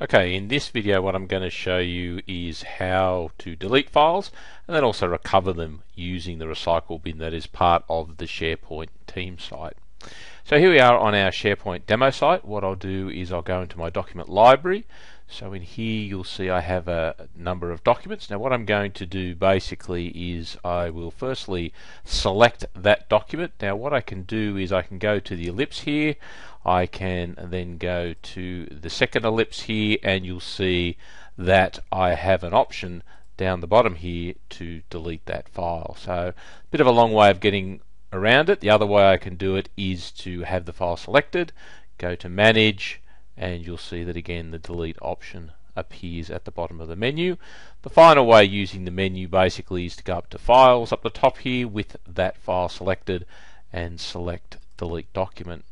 Okay, in this video what I'm going to show you is how to delete files and then also recover them using the recycle bin that is part of the SharePoint team site. So here we are on our SharePoint demo site. What I'll do is I'll go into my document library. So in here you'll see I have a number of documents. Now what I'm going to do basically is I will firstly select that document. Now what I can do is I can go to the ellipse here. I can then go to the second ellipse here and you'll see that I have an option down the bottom here to delete that file. So a bit of a long way of getting around it. The other way I can do it is to have the file selected, go to manage and you'll see that again the delete option appears at the bottom of the menu. The final way using the menu basically is to go up to files up the top here with that file selected and select delete document.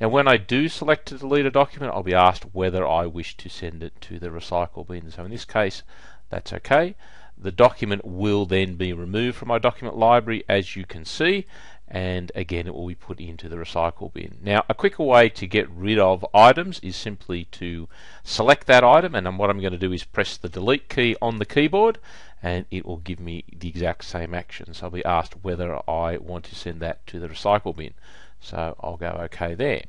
Now when I do select to delete a document I'll be asked whether I wish to send it to the recycle bin. So in this case that's okay. The document will then be removed from my document library as you can see and again it will be put into the recycle bin. Now a quicker way to get rid of items is simply to select that item and what I'm going to do is press the delete key on the keyboard and it will give me the exact same action. So I'll be asked whether I want to send that to the recycle bin. So I'll go OK there.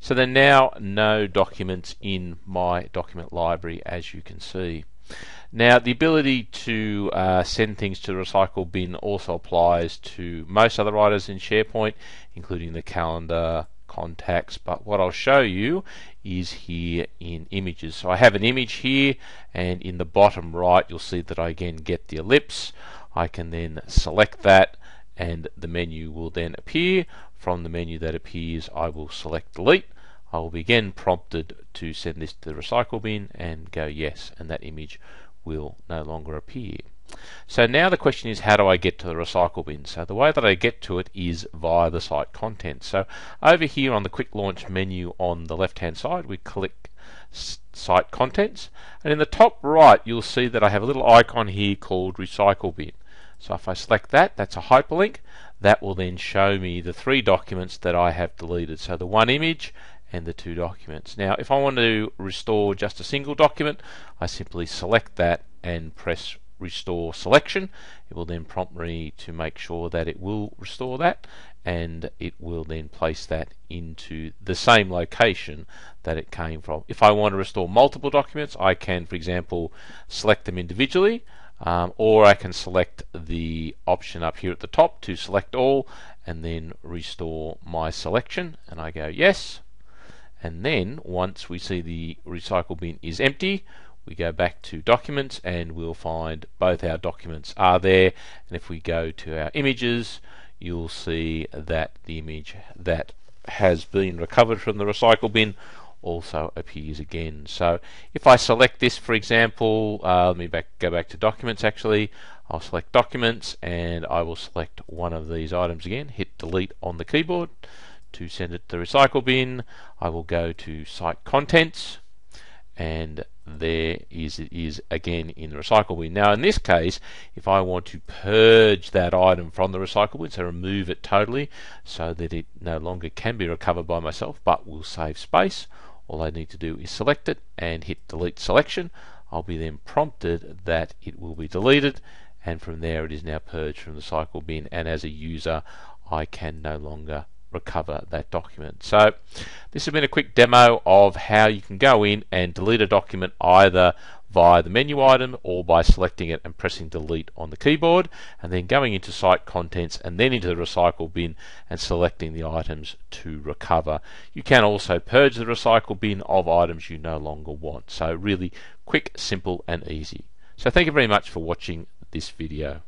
So there now no documents in my document library as you can see. Now the ability to uh, send things to the recycle bin also applies to most other items in SharePoint including the calendar, contacts but what I'll show you is here in images. So I have an image here and in the bottom right you'll see that I again get the ellipse. I can then select that and the menu will then appear. From the menu that appears, I will select delete. I will be again prompted to send this to the recycle bin and go yes, and that image will no longer appear. So now the question is how do I get to the recycle bin? So the way that I get to it is via the site content. So over here on the quick launch menu on the left hand side we click site contents and in the top right you'll see that I have a little icon here called recycle bin. So if I select that, that's a hyperlink. That will then show me the three documents that I have deleted. So the one image and the two documents. Now if I want to restore just a single document, I simply select that and press restore selection. It will then prompt me to make sure that it will restore that and it will then place that into the same location that it came from. If I want to restore multiple documents, I can, for example, select them individually um, or I can select the option up here at the top to select all and then restore my selection and I go yes and then once we see the recycle bin is empty we go back to documents and we'll find both our documents are there and if we go to our images you'll see that the image that has been recovered from the recycle bin also appears again. So if I select this, for example, uh, let me back, go back to documents actually. I'll select documents and I will select one of these items again, hit delete on the keyboard to send it to the recycle bin. I will go to site contents and there is it is again in the recycle bin. Now in this case, if I want to purge that item from the recycle bin, so remove it totally so that it no longer can be recovered by myself but will save space, all I need to do is select it and hit delete selection. I'll be then prompted that it will be deleted and from there it is now purged from the cycle bin and as a user I can no longer recover that document. So this has been a quick demo of how you can go in and delete a document either via the menu item or by selecting it and pressing delete on the keyboard and then going into site contents and then into the recycle bin and selecting the items to recover. You can also purge the recycle bin of items you no longer want. So really quick, simple and easy. So thank you very much for watching this video.